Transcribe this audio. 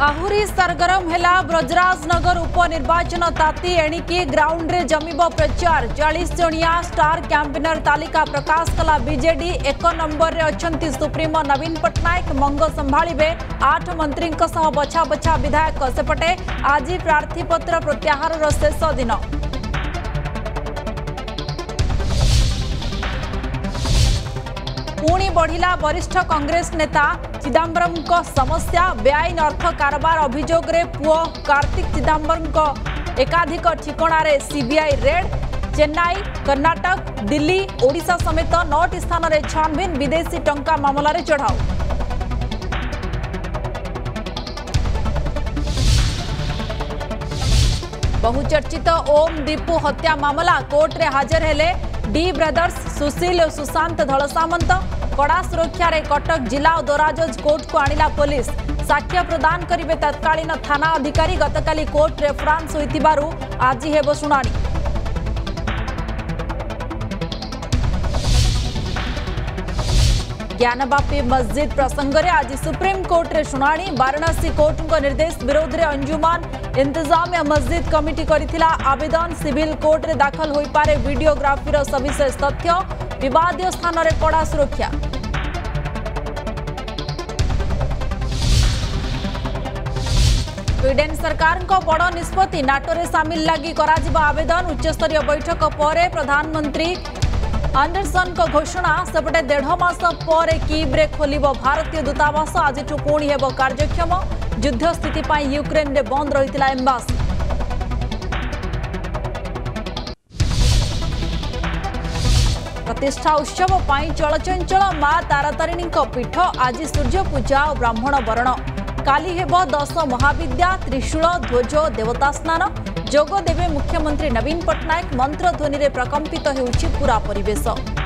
आहरी सरगरम है ब्रजराज नगर उपनिर्वाचन ताती एणिकी ग्राउंड में जमीब प्रचार चालीस जनीिया स्टार कैंपेनर तालिका प्रकाश कला विजेड एक नंबर में अच्छा सुप्रिमो नवीन पट्टनायक मंग संभा आठ मंत्री बछा बछा विधायक सेपटे आज प्रार्थीपत्र प्रत्याहार शेष दिन पुणी बढ़ला वरिष्ठ कांग्रेस नेता चिदंबरम समस्या बेआईन अर्थ कारबार अभोग पुओ कार्तिक चिदंबरम एकाधिक ठिकणार सीबीआई रेड चेन्नई कर्नाटक दिल्ली ओडा समेत नौट स्थान में छानबीन विदेशी टंका मामलें चढ़ाओ बहुचर्चित ओम दीपू हत्या मामला कोर्टे हाजर है डी ब्रदर्स सुशील और सुशांत धलसामंत कड़ा सुरक्षा रे कटक जिला और दोराजज कोर्ट को आणला पुलिस साक्ष्य प्रदान करे तत्कालीन थाना अधिकारी गतका कोर्ट रेफरांस होवु आज हे शुणी ज्ञानवापी मस्जिद प्रसंग में आज सुप्रीम कोर्ट रे शुणा वाराणसी कोर्ट को निर्देश विरोध में अंजुमान इंतजामिया मस्जिद कमिटी करा सिविल कोर्ट रे दाखल हो पारे भिडियोग्राफी सविशेष तथ्य बदय स्थान में कड़ा सुरक्षा स्वीडेन सरकार बड़ निष्पत्ति नाटो में सामिल लगी आवेदन उच्चस्तरीय बैठक पर प्रधानमंत्री ଆଣ୍ଡରସନଙ୍କ ଘୋଷଣା ସେପଟେ ଦେଢ଼ ମାସ ପରେ କିବ୍ରେ ଖୋଲିବ ଭାରତୀୟ ଦୂତାବାସ ଆଜିଠୁ ପୁଣି ହେବ କାର୍ଯ୍ୟକ୍ଷମ ଯୁଦ୍ଧ ସ୍ଥିତି ପାଇଁ ୟୁକ୍ରେନରେ ବନ୍ଦ ରହିଥିଲା ଏମ୍ବାସି ପ୍ରତିଷ୍ଠା ଉତ୍ସବ ପାଇଁ ଚଳଚଞ୍ଚଳ ମା ତାରାତାରିଣୀଙ୍କ ପୀଠ ଆଜି ସୂର୍ଯ୍ୟ ପୂଜା ଓ ବ୍ରାହ୍ମଣ ବରଣ କାଲି ହେବ ଦଶ ମହାବିଦ୍ୟା ତ୍ରିଶୂଳ ଧ୍ୱଜ ଦେବତା ସ୍ନାନ ଯୋଗ ଦେବେ ମୁଖ୍ୟମନ୍ତ୍ରୀ ନବୀନ ପଟ୍ଟନାୟକ ମନ୍ତ୍ର ଧ୍ୱନିରେ ପ୍ରକମ୍ପିତ ହେଉଛି ପୁରା ପରିବେଶ